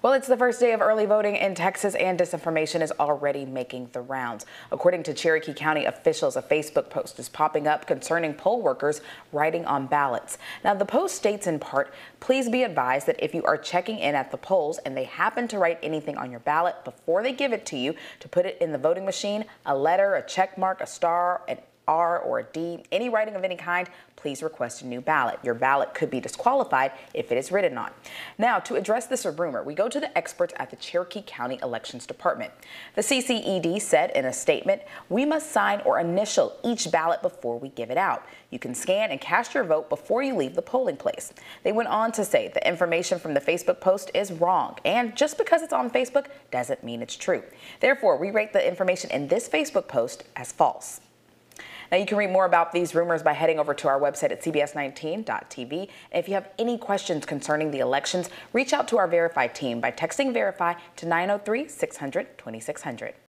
Well, it's the first day of early voting in Texas, and disinformation is already making the rounds. According to Cherokee County officials, a Facebook post is popping up concerning poll workers writing on ballots. Now, the post states in part, please be advised that if you are checking in at the polls and they happen to write anything on your ballot before they give it to you to put it in the voting machine, a letter, a check mark, a star, an R or a D, any writing of any kind, please request a new ballot. Your ballot could be disqualified if it is written on. Now, to address this rumor, we go to the experts at the Cherokee County Elections Department. The CCED said in a statement, we must sign or initial each ballot before we give it out. You can scan and cast your vote before you leave the polling place. They went on to say the information from the Facebook post is wrong, and just because it's on Facebook doesn't mean it's true. Therefore, we rate the information in this Facebook post as false. Now, you can read more about these rumors by heading over to our website at cbs19.tv. And if you have any questions concerning the elections, reach out to our Verify team by texting Verify to 903 600 2600.